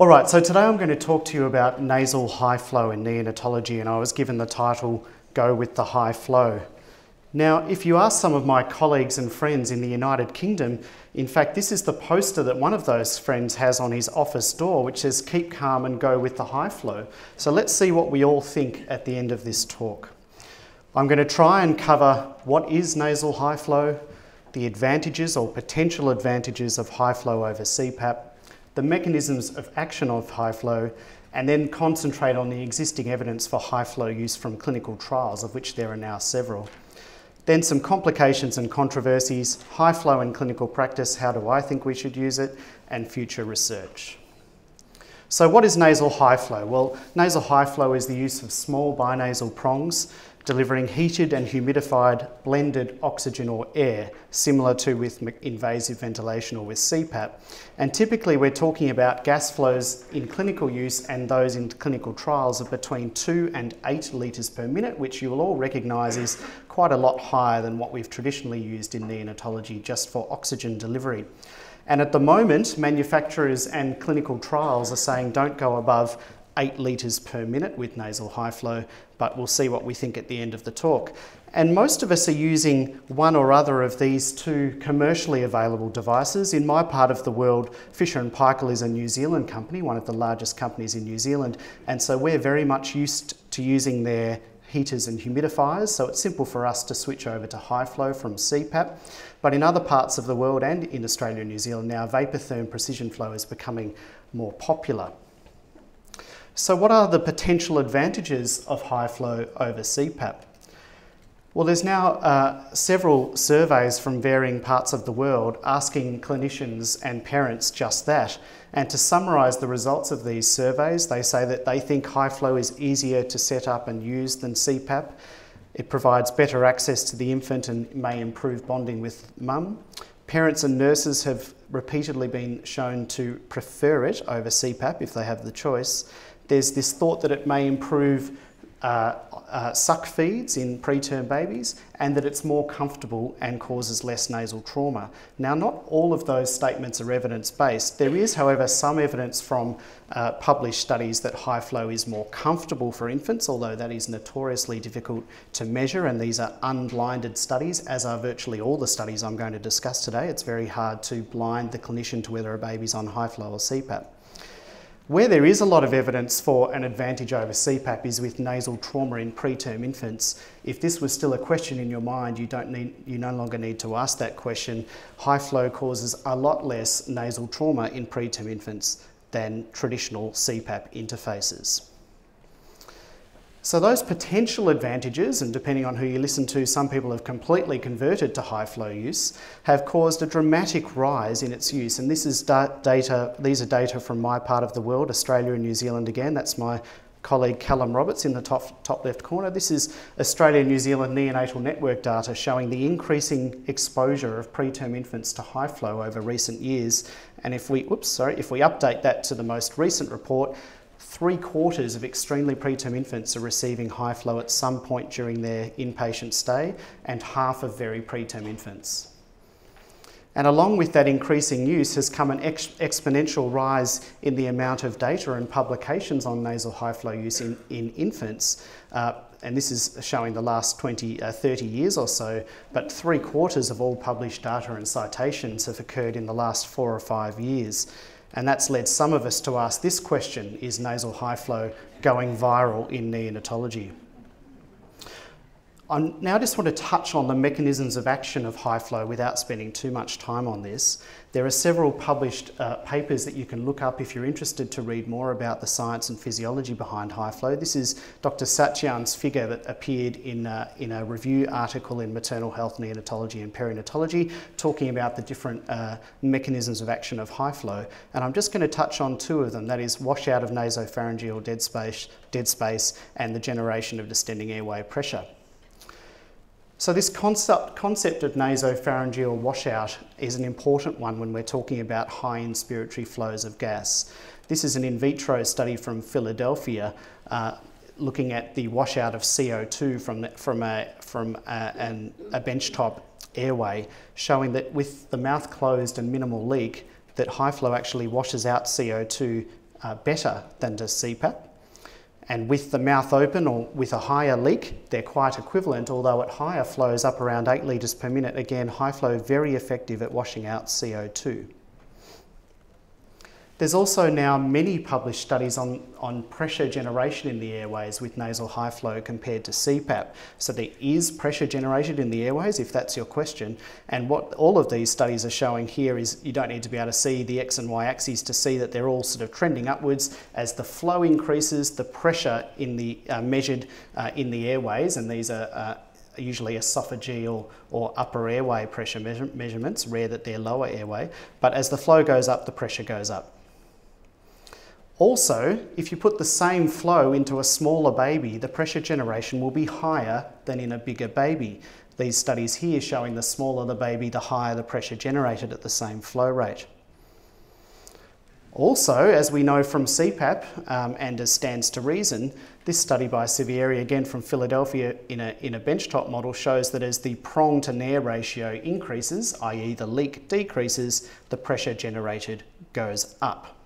All right, so today I'm going to talk to you about nasal high flow in neonatology, and I was given the title Go with the High Flow. Now, if you ask some of my colleagues and friends in the United Kingdom, in fact, this is the poster that one of those friends has on his office door, which says, Keep calm and go with the high flow. So let's see what we all think at the end of this talk. I'm going to try and cover what is nasal high flow, the advantages or potential advantages of high flow over CPAP, the mechanisms of action of high flow, and then concentrate on the existing evidence for high flow use from clinical trials, of which there are now several. Then some complications and controversies, high flow in clinical practice, how do I think we should use it, and future research. So what is nasal high flow? Well, nasal high flow is the use of small binasal prongs delivering heated and humidified blended oxygen or air, similar to with invasive ventilation or with CPAP. And typically we're talking about gas flows in clinical use and those in clinical trials of between 2 and 8 litres per minute, which you will all recognise is quite a lot higher than what we've traditionally used in neonatology just for oxygen delivery. And at the moment, manufacturers and clinical trials are saying don't go above 8 litres per minute with nasal high flow, but we'll see what we think at the end of the talk. And most of us are using one or other of these two commercially available devices. In my part of the world, Fisher & Paykel is a New Zealand company, one of the largest companies in New Zealand, and so we're very much used to using their heaters and humidifiers, so it's simple for us to switch over to high flow from CPAP. But in other parts of the world and in Australia and New Zealand now, Vapotherm precision flow is becoming more popular. So what are the potential advantages of high flow over CPAP? Well, there's now uh, several surveys from varying parts of the world asking clinicians and parents just that. And to summarise the results of these surveys, they say that they think high flow is easier to set up and use than CPAP. It provides better access to the infant and may improve bonding with mum. Parents and nurses have repeatedly been shown to prefer it over CPAP if they have the choice there's this thought that it may improve uh, uh, suck feeds in preterm babies and that it's more comfortable and causes less nasal trauma. Now, not all of those statements are evidence based. There is, however, some evidence from uh, published studies that high flow is more comfortable for infants, although that is notoriously difficult to measure, and these are unblinded studies, as are virtually all the studies I'm going to discuss today. It's very hard to blind the clinician to whether a baby's on high flow or CPAP. Where there is a lot of evidence for an advantage over CPAP is with nasal trauma in preterm infants. If this was still a question in your mind, you, don't need, you no longer need to ask that question. High flow causes a lot less nasal trauma in preterm infants than traditional CPAP interfaces. So those potential advantages, and depending on who you listen to, some people have completely converted to high flow use, have caused a dramatic rise in its use. And this is data, these are data from my part of the world, Australia and New Zealand again. That's my colleague Calum Roberts in the top, top left corner. This is Australia New Zealand neonatal network data showing the increasing exposure of preterm infants to high flow over recent years. And if we, oops, sorry, if we update that to the most recent report, three quarters of extremely preterm infants are receiving high flow at some point during their inpatient stay, and half of very preterm infants. And along with that increasing use has come an ex exponential rise in the amount of data and publications on nasal high flow use in, in infants. Uh, and this is showing the last 20, uh, 30 years or so, but three quarters of all published data and citations have occurred in the last four or five years. And that's led some of us to ask this question Is nasal high flow going viral in neonatology? I now just want to touch on the mechanisms of action of high flow without spending too much time on this. There are several published uh, papers that you can look up if you're interested to read more about the science and physiology behind high flow. This is Dr. Satyan's figure that appeared in, uh, in a review article in Maternal Health, Neonatology and Perinatology talking about the different uh, mechanisms of action of high flow. And I'm just going to touch on two of them, that is washout of nasopharyngeal dead space, dead space and the generation of distending airway pressure. So this concept, concept of nasopharyngeal washout is an important one when we're talking about high inspiratory flows of gas. This is an in vitro study from Philadelphia uh, looking at the washout of CO2 from, from, a, from a, an, a benchtop airway, showing that with the mouth closed and minimal leak, that high flow actually washes out CO2 uh, better than does CPAP. And with the mouth open or with a higher leak, they're quite equivalent, although at higher flows up around 8 litres per minute, again, high flow very effective at washing out CO2. There's also now many published studies on, on pressure generation in the airways with nasal high flow compared to CPAP. So there is pressure generated in the airways, if that's your question. And what all of these studies are showing here is you don't need to be able to see the X and Y axes to see that they're all sort of trending upwards. As the flow increases, the pressure in the uh, measured uh, in the airways, and these are uh, usually esophageal or upper airway pressure measure measurements, rare that they're lower airway. But as the flow goes up, the pressure goes up. Also, if you put the same flow into a smaller baby, the pressure generation will be higher than in a bigger baby. These studies here showing the smaller the baby, the higher the pressure generated at the same flow rate. Also, as we know from CPAP um, and as stands to reason, this study by Sivieri, again from Philadelphia in a, in a benchtop model, shows that as the prong to nair ratio increases, i.e. the leak decreases, the pressure generated goes up.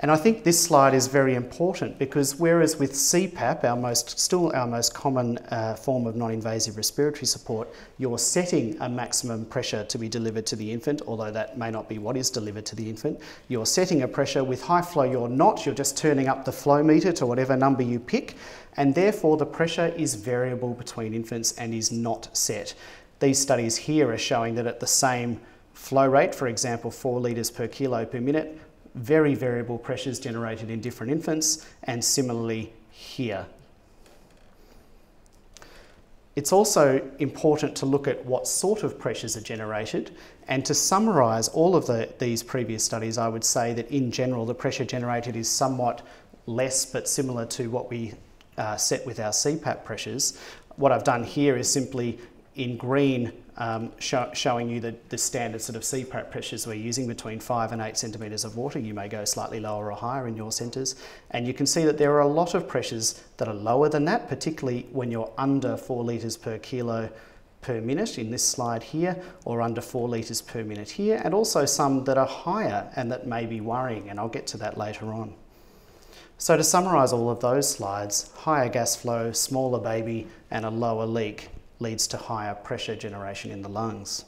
And I think this slide is very important because whereas with CPAP, our most, still our most common uh, form of non-invasive respiratory support, you're setting a maximum pressure to be delivered to the infant, although that may not be what is delivered to the infant. You're setting a pressure with high flow, you're not, you're just turning up the flow meter to whatever number you pick, and therefore the pressure is variable between infants and is not set. These studies here are showing that at the same flow rate, for example, 4 litres per kilo per minute, very variable pressures generated in different infants, and similarly here. It's also important to look at what sort of pressures are generated and to summarise all of the, these previous studies I would say that in general the pressure generated is somewhat less but similar to what we uh, set with our CPAP pressures. What I've done here is simply in green um, showing you the, the standard sort of CPAP pressures we're using between 5 and 8 centimetres of water. You may go slightly lower or higher in your centres. And you can see that there are a lot of pressures that are lower than that, particularly when you're under 4 litres per kilo per minute in this slide here, or under 4 litres per minute here, and also some that are higher and that may be worrying, and I'll get to that later on. So to summarise all of those slides, higher gas flow, smaller baby, and a lower leak leads to higher pressure generation in the lungs.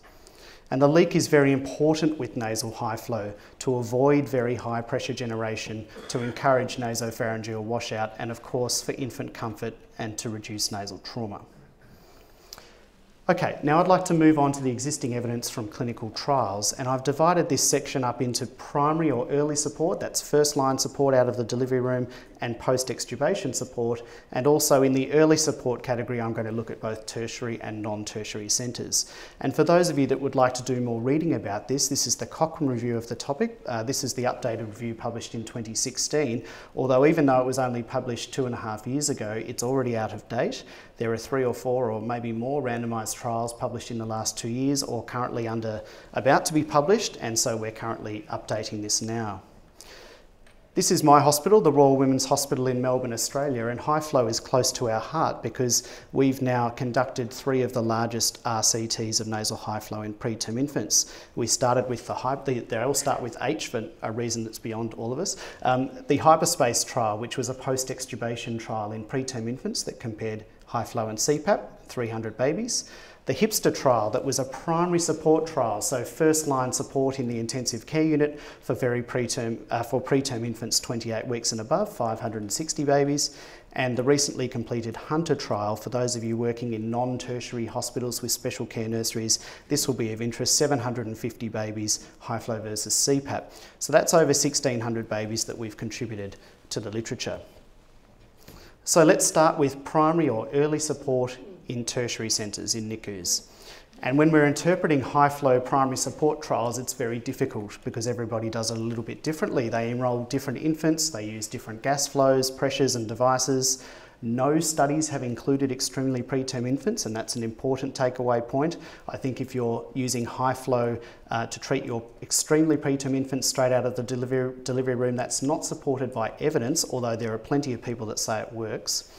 And the leak is very important with nasal high flow to avoid very high pressure generation, to encourage nasopharyngeal washout, and of course for infant comfort and to reduce nasal trauma. Okay, now I'd like to move on to the existing evidence from clinical trials, and I've divided this section up into primary or early support, that's first line support out of the delivery room, and post-extubation support, and also in the early support category I'm going to look at both tertiary and non-tertiary centres. And for those of you that would like to do more reading about this, this is the Cochrane review of the topic. Uh, this is the updated review published in 2016, although even though it was only published two and a half years ago, it's already out of date. There are three or four or maybe more randomised trials published in the last two years or currently under about to be published, and so we're currently updating this now. This is my hospital, the Royal Women's Hospital in Melbourne, Australia, and high flow is close to our heart because we've now conducted three of the largest RCTs of nasal high flow in preterm infants. We started with the, the they all start with H for a reason that's beyond all of us. Um, the Hyperspace trial, which was a post-extubation trial in preterm infants that compared high flow and CPAP, 300 babies the HIPSTER trial that was a primary support trial, so first line support in the intensive care unit for very preterm, uh, for preterm infants 28 weeks and above, 560 babies, and the recently completed Hunter trial for those of you working in non-tertiary hospitals with special care nurseries. This will be of interest, 750 babies, high flow versus CPAP. So that's over 1,600 babies that we've contributed to the literature. So let's start with primary or early support in tertiary centres, in NICUs. And when we're interpreting high flow primary support trials, it's very difficult because everybody does it a little bit differently. They enrol different infants, they use different gas flows, pressures, and devices. No studies have included extremely preterm infants, and that's an important takeaway point. I think if you're using high flow uh, to treat your extremely preterm infants straight out of the delivery, delivery room, that's not supported by evidence, although there are plenty of people that say it works.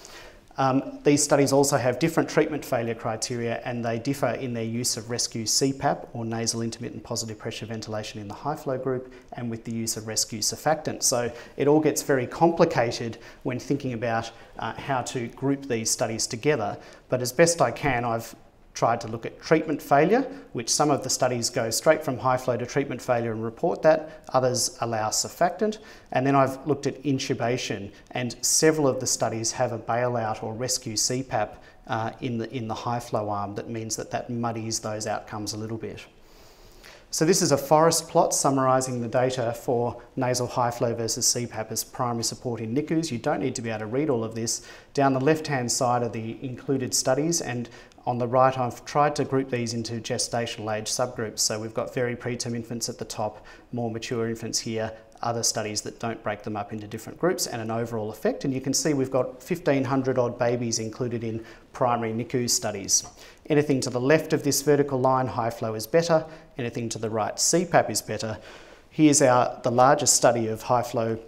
Um, these studies also have different treatment failure criteria and they differ in their use of rescue CPAP or nasal intermittent positive pressure ventilation in the high flow group and with the use of rescue surfactant. So it all gets very complicated when thinking about uh, how to group these studies together. But as best I can, I've tried to look at treatment failure, which some of the studies go straight from high flow to treatment failure and report that, others allow surfactant. And then I've looked at intubation, and several of the studies have a bailout or rescue CPAP uh, in, the, in the high flow arm that means that that muddies those outcomes a little bit. So this is a forest plot summarising the data for nasal high flow versus CPAP as primary support in NICUs. You don't need to be able to read all of this. Down the left hand side are the included studies and on the right, I've tried to group these into gestational age subgroups. So we've got very preterm infants at the top, more mature infants here, other studies that don't break them up into different groups and an overall effect. And you can see we've got 1,500 odd babies included in primary NICU studies. Anything to the left of this vertical line, high flow is better. Anything to the right, CPAP is better. Here's our, the largest study of high flow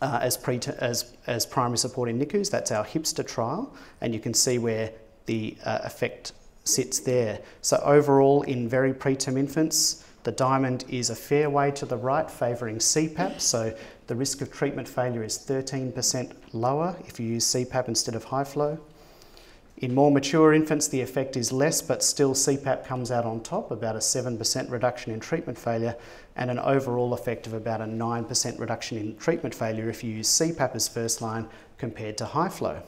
uh, as, as, as primary support in NICUs. That's our HIPSTER trial. And you can see where the uh, effect sits there. So overall, in very preterm infants, the diamond is a fair way to the right, favouring CPAP. So the risk of treatment failure is 13% lower if you use CPAP instead of high flow. In more mature infants, the effect is less, but still CPAP comes out on top, about a 7% reduction in treatment failure, and an overall effect of about a 9% reduction in treatment failure if you use CPAP as first line compared to high flow.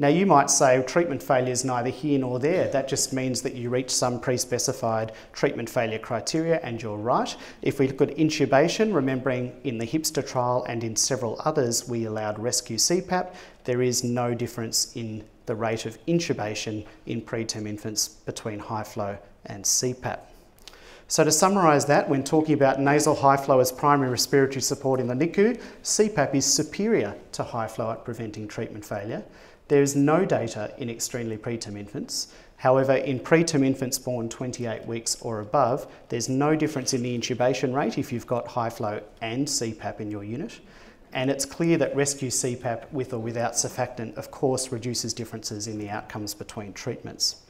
Now you might say treatment failure is neither here nor there. That just means that you reach some pre-specified treatment failure criteria and you're right. If we look at intubation, remembering in the HIPSTER trial and in several others we allowed rescue CPAP, there is no difference in the rate of intubation in preterm infants between high flow and CPAP. So to summarise that, when talking about nasal high flow as primary respiratory support in the NICU, CPAP is superior to high flow at preventing treatment failure. There is no data in extremely preterm infants. However, in preterm infants born 28 weeks or above, there's no difference in the intubation rate if you've got high flow and CPAP in your unit. And it's clear that rescue CPAP with or without surfactant, of course, reduces differences in the outcomes between treatments.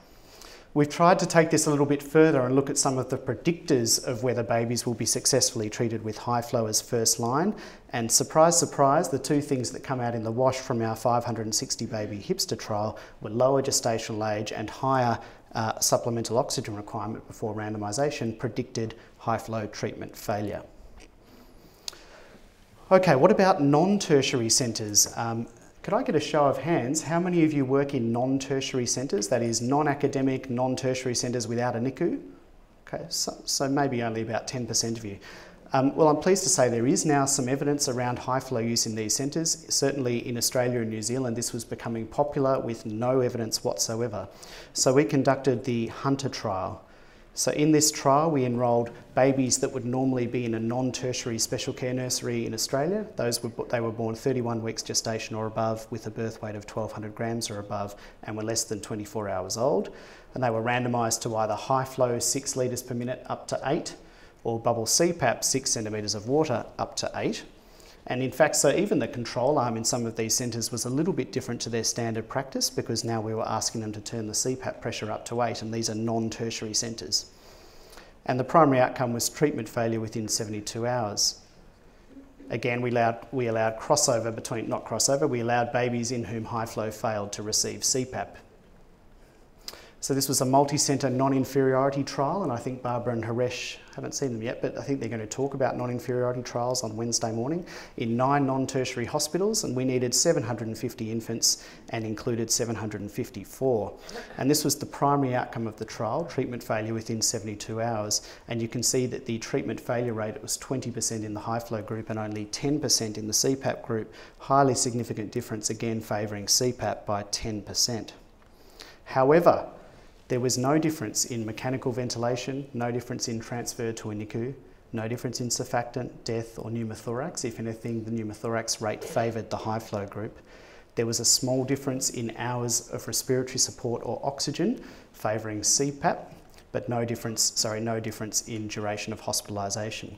We've tried to take this a little bit further and look at some of the predictors of whether babies will be successfully treated with high flow as first line. And surprise, surprise, the two things that come out in the wash from our 560 baby HIPSTER trial were lower gestational age and higher uh, supplemental oxygen requirement before randomisation predicted high flow treatment failure. Okay, what about non-tertiary centres? Um, could I get a show of hands? How many of you work in non-tertiary centres, that is non-academic, non-tertiary centres without a NICU? Okay, so, so maybe only about 10% of you. Um, well, I'm pleased to say there is now some evidence around high flow use in these centres. Certainly in Australia and New Zealand, this was becoming popular with no evidence whatsoever. So we conducted the Hunter trial. So in this trial, we enrolled babies that would normally be in a non-tertiary special care nursery in Australia. Those were, they were born 31 weeks gestation or above with a birth weight of 1200 grams or above and were less than 24 hours old. And they were randomised to either high flow 6 litres per minute up to 8 or bubble CPAP 6 centimetres of water up to 8. And in fact, so even the control arm in some of these centres was a little bit different to their standard practice because now we were asking them to turn the CPAP pressure up to 8 and these are non-tertiary centres. And the primary outcome was treatment failure within 72 hours. Again, we allowed, we allowed crossover between, not crossover, we allowed babies in whom high flow failed to receive CPAP. So this was a multi-centre non-inferiority trial and I think Barbara and Haresh haven't seen them yet, but I think they're going to talk about non-inferiority trials on Wednesday morning in nine non-tertiary hospitals and we needed 750 infants and included 754. And this was the primary outcome of the trial, treatment failure within 72 hours. And you can see that the treatment failure rate was 20% in the high flow group and only 10% in the CPAP group. Highly significant difference again favouring CPAP by 10%. However, there was no difference in mechanical ventilation, no difference in transfer to a NICU, no difference in surfactant, death or pneumothorax. If anything, the pneumothorax rate favoured the high flow group. There was a small difference in hours of respiratory support or oxygen favouring CPAP, but no difference, sorry, no difference in duration of hospitalisation.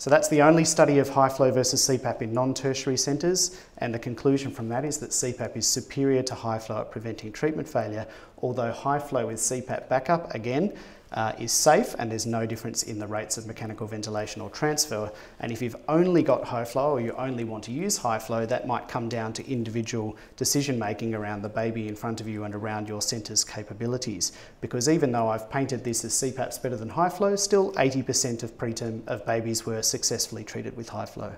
So that's the only study of high flow versus CPAP in non-tertiary centres and the conclusion from that is that CPAP is superior to high flow at preventing treatment failure, although high flow with CPAP backup, again, uh, is safe and there's no difference in the rates of mechanical ventilation or transfer. And if you've only got high flow or you only want to use high flow, that might come down to individual decision making around the baby in front of you and around your centre's capabilities. Because even though I've painted this as CPAP's better than high flow, still 80% of preterm of babies were successfully treated with high flow.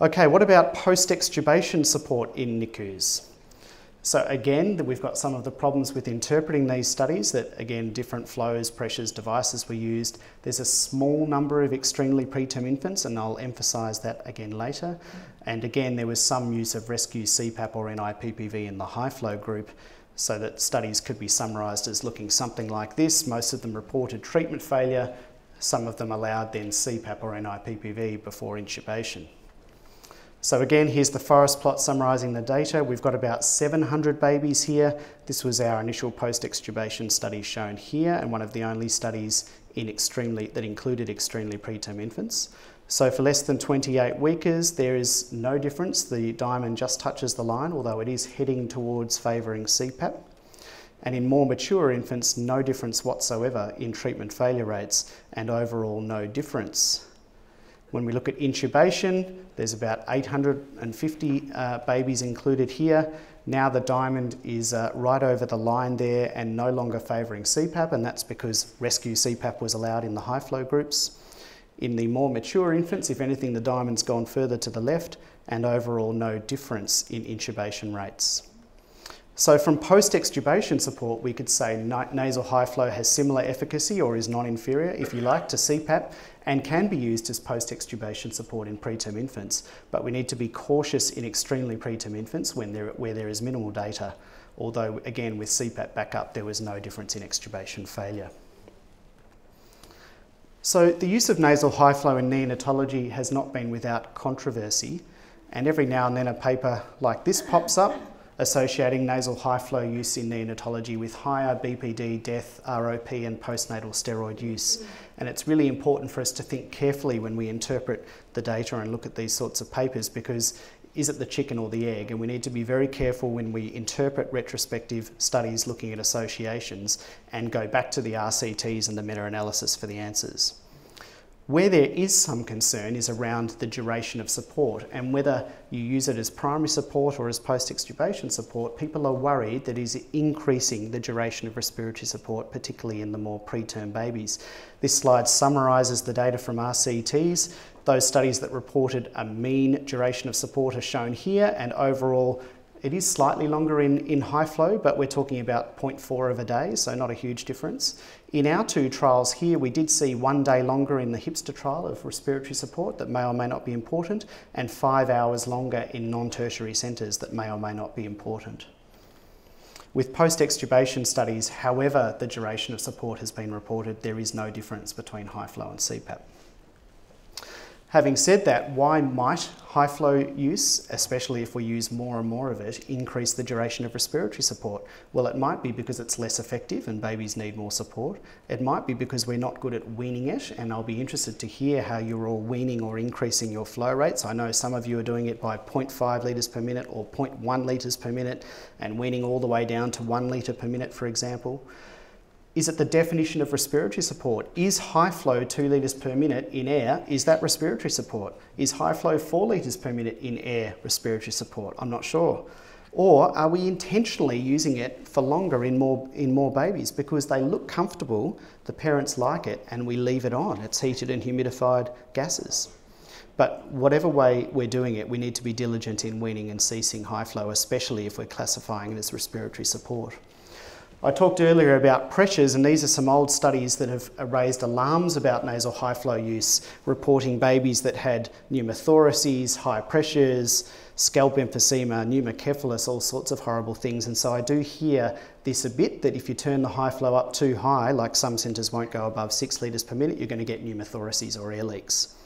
Okay, what about post-extubation support in NICUs? So again, we've got some of the problems with interpreting these studies that again, different flows, pressures, devices were used. There's a small number of extremely preterm infants and I'll emphasise that again later. And again, there was some use of rescue CPAP or NIPPV in the high flow group so that studies could be summarised as looking something like this. Most of them reported treatment failure, some of them allowed then CPAP or NIPPV before intubation. So again, here's the forest plot summarising the data. We've got about 700 babies here. This was our initial post-extubation study shown here and one of the only studies in extremely, that included extremely preterm infants. So for less than 28 weekers, there is no difference. The diamond just touches the line, although it is heading towards favouring CPAP. And in more mature infants, no difference whatsoever in treatment failure rates and overall no difference when we look at intubation, there's about 850 uh, babies included here. Now the diamond is uh, right over the line there and no longer favouring CPAP, and that's because rescue CPAP was allowed in the high flow groups. In the more mature infants, if anything, the diamond's gone further to the left, and overall no difference in intubation rates. So from post-extubation support, we could say nasal high flow has similar efficacy or is non-inferior, if you like, to CPAP and can be used as post-extubation support in preterm infants. But we need to be cautious in extremely preterm infants when there, where there is minimal data, although again with CPAP backup there was no difference in extubation failure. So the use of nasal high flow in neonatology has not been without controversy and every now and then a paper like this pops up associating nasal high flow use in neonatology with higher BPD, death, ROP, and postnatal steroid use. And it's really important for us to think carefully when we interpret the data and look at these sorts of papers because is it the chicken or the egg? And we need to be very careful when we interpret retrospective studies looking at associations and go back to the RCTs and the meta analysis for the answers. Where there is some concern is around the duration of support and whether you use it as primary support or as post-extubation support, people are worried that is increasing the duration of respiratory support, particularly in the more preterm babies. This slide summarises the data from RCTs. Those studies that reported a mean duration of support are shown here and overall it is slightly longer in, in high flow, but we're talking about 0.4 of a day, so not a huge difference. In our two trials here, we did see one day longer in the HIPSTER trial of respiratory support that may or may not be important, and five hours longer in non-tertiary centres that may or may not be important. With post-extubation studies, however the duration of support has been reported, there is no difference between high flow and CPAP. Having said that, why might high flow use, especially if we use more and more of it, increase the duration of respiratory support? Well, it might be because it's less effective and babies need more support. It might be because we're not good at weaning it, and I'll be interested to hear how you're all weaning or increasing your flow rates. I know some of you are doing it by 0.5 litres per minute or 0.1 litres per minute and weaning all the way down to 1 litre per minute, for example. Is it the definition of respiratory support? Is high flow 2 litres per minute in air, is that respiratory support? Is high flow 4 litres per minute in air respiratory support? I'm not sure. Or are we intentionally using it for longer in more, in more babies because they look comfortable, the parents like it, and we leave it on? It's heated and humidified gases. But whatever way we're doing it, we need to be diligent in weaning and ceasing high flow, especially if we're classifying it as respiratory support. I talked earlier about pressures, and these are some old studies that have raised alarms about nasal high flow use, reporting babies that had pneumothoraces, high pressures, scalp emphysema, pneumocephalus, all sorts of horrible things. And so I do hear this a bit that if you turn the high flow up too high, like some centres won't go above six litres per minute, you're going to get pneumothoraces or air leaks.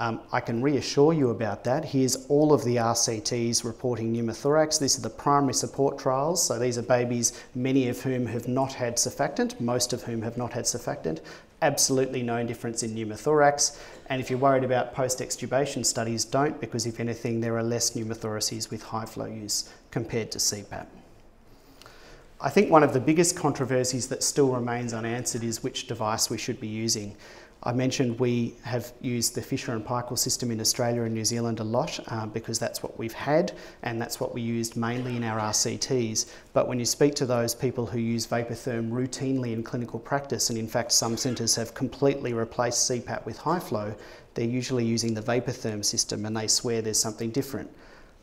Um, I can reassure you about that. Here's all of the RCTs reporting pneumothorax. These are the primary support trials. So these are babies, many of whom have not had surfactant, most of whom have not had surfactant. absolutely no difference in pneumothorax. And if you're worried about post-extubation studies, don't, because if anything, there are less pneumothoraces with high flow use compared to CPAP. I think one of the biggest controversies that still remains unanswered is which device we should be using. I mentioned we have used the Fisher and Paykel system in Australia and New Zealand a lot uh, because that's what we've had and that's what we used mainly in our RCTs. But when you speak to those people who use Vapotherm routinely in clinical practice, and in fact some centres have completely replaced CPAP with high flow, they're usually using the Vapotherm system and they swear there's something different.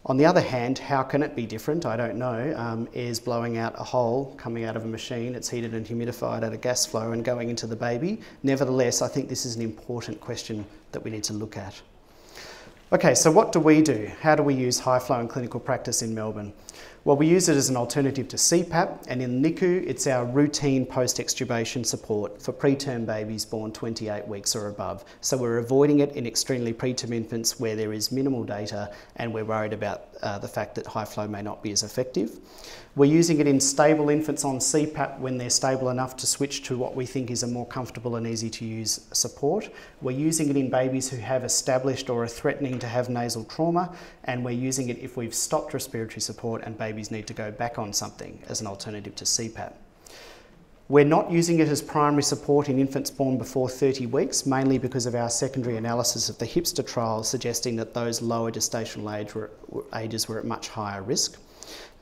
On the other hand, how can it be different? I don't know. Um, air's blowing out a hole coming out of a machine, it's heated and humidified at a gas flow and going into the baby. Nevertheless, I think this is an important question that we need to look at. Okay, so what do we do? How do we use high flow in clinical practice in Melbourne? Well, we use it as an alternative to CPAP, and in NICU, it's our routine post extubation support for preterm babies born 28 weeks or above. So we're avoiding it in extremely preterm infants where there is minimal data and we're worried about uh, the fact that high flow may not be as effective. We're using it in stable infants on CPAP when they're stable enough to switch to what we think is a more comfortable and easy to use support. We're using it in babies who have established or are threatening to have nasal trauma, and we're using it if we've stopped respiratory support and babies need to go back on something as an alternative to CPAP. We're not using it as primary support in infants born before 30 weeks, mainly because of our secondary analysis of the HIPSTER trial suggesting that those lower gestational age were, ages were at much higher risk.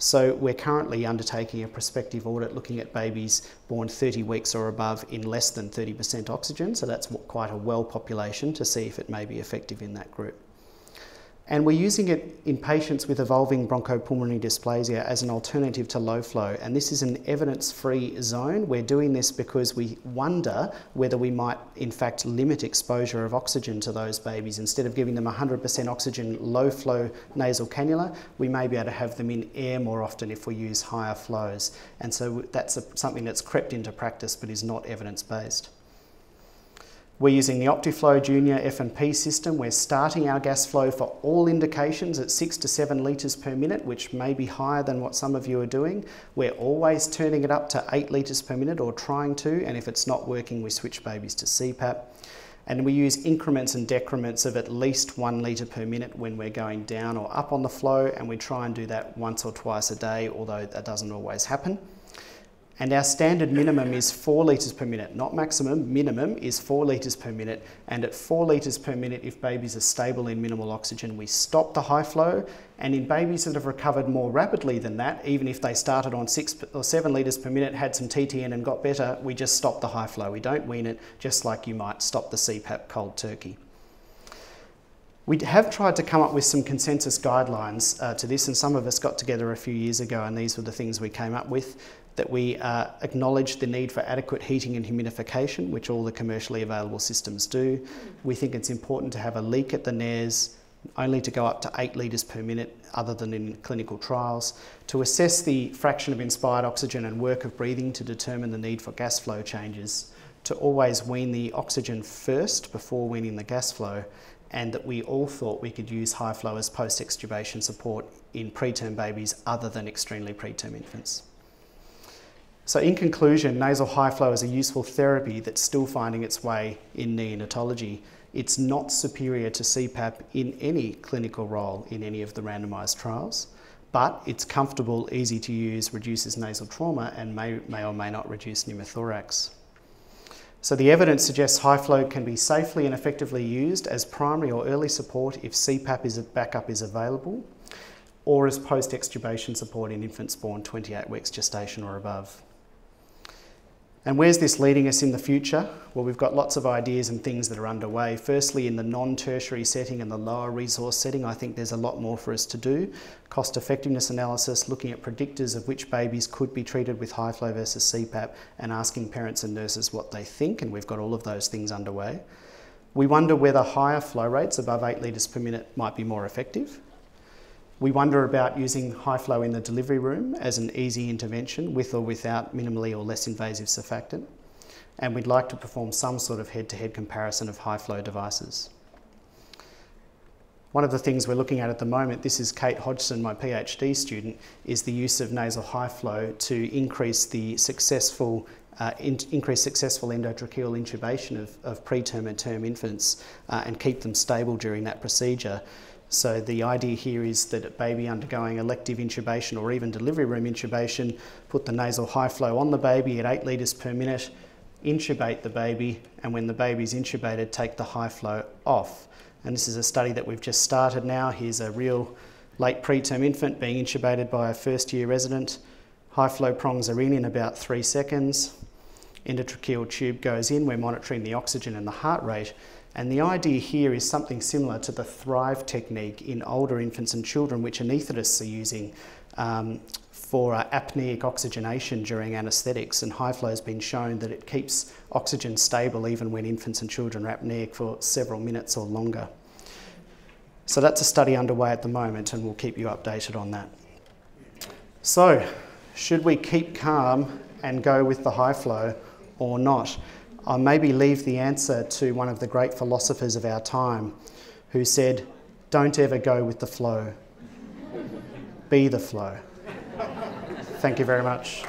So we're currently undertaking a prospective audit looking at babies born 30 weeks or above in less than 30% oxygen, so that's quite a well population to see if it may be effective in that group. And we're using it in patients with evolving bronchopulmonary dysplasia as an alternative to low flow. And this is an evidence free zone. We're doing this because we wonder whether we might, in fact, limit exposure of oxygen to those babies. Instead of giving them 100% oxygen low flow nasal cannula, we may be able to have them in air more often if we use higher flows. And so that's a, something that's crept into practice but is not evidence based. We're using the Optiflow Junior F&P system. We're starting our gas flow for all indications at six to seven litres per minute, which may be higher than what some of you are doing. We're always turning it up to eight litres per minute or trying to, and if it's not working, we switch babies to CPAP. And we use increments and decrements of at least one litre per minute when we're going down or up on the flow, and we try and do that once or twice a day, although that doesn't always happen. And our standard minimum is 4 litres per minute, not maximum, minimum is 4 litres per minute. And at 4 litres per minute, if babies are stable in minimal oxygen, we stop the high flow. And in babies that have recovered more rapidly than that, even if they started on 6 or 7 litres per minute, had some TTN and got better, we just stop the high flow. We don't wean it, just like you might stop the CPAP cold turkey. We have tried to come up with some consensus guidelines uh, to this, and some of us got together a few years ago, and these were the things we came up with that we uh, acknowledge the need for adequate heating and humidification, which all the commercially available systems do. We think it's important to have a leak at the nares, only to go up to 8 litres per minute, other than in clinical trials, to assess the fraction of inspired oxygen and work of breathing to determine the need for gas flow changes, to always wean the oxygen first before weaning the gas flow, and that we all thought we could use high flow as post extubation support in preterm babies other than extremely preterm infants. So in conclusion, nasal high flow is a useful therapy that's still finding its way in neonatology. It's not superior to CPAP in any clinical role in any of the randomised trials, but it's comfortable, easy to use, reduces nasal trauma and may, may or may not reduce pneumothorax. So the evidence suggests high flow can be safely and effectively used as primary or early support if CPAP is backup is available, or as post-extubation support in infants born 28 weeks gestation or above. And where's this leading us in the future? Well, we've got lots of ideas and things that are underway. Firstly, in the non tertiary setting and the lower resource setting, I think there's a lot more for us to do. Cost effectiveness analysis, looking at predictors of which babies could be treated with high flow versus CPAP, and asking parents and nurses what they think, and we've got all of those things underway. We wonder whether higher flow rates above 8 litres per minute might be more effective. We wonder about using high flow in the delivery room as an easy intervention with or without minimally or less invasive surfactant. And we'd like to perform some sort of head-to-head -head comparison of high flow devices. One of the things we're looking at at the moment, this is Kate Hodgson, my PhD student, is the use of nasal high flow to increase the successful uh, in, increase successful endotracheal intubation of, of preterm and term infants uh, and keep them stable during that procedure. So the idea here is that a baby undergoing elective intubation or even delivery room intubation, put the nasal high flow on the baby at 8 litres per minute, intubate the baby, and when the baby's intubated, take the high flow off. And this is a study that we've just started now. Here's a real late preterm infant being intubated by a first year resident. High flow prongs are in in about three seconds. Endotracheal tube goes in. We're monitoring the oxygen and the heart rate. And the idea here is something similar to the Thrive technique in older infants and children, which anaesthetists are using um, for uh, apneic oxygenation during anaesthetics. And high flow has been shown that it keeps oxygen stable even when infants and children are apneic for several minutes or longer. So that's a study underway at the moment, and we'll keep you updated on that. So, should we keep calm and go with the high flow or not? I'll maybe leave the answer to one of the great philosophers of our time who said, Don't ever go with the flow, be the flow. Thank you very much.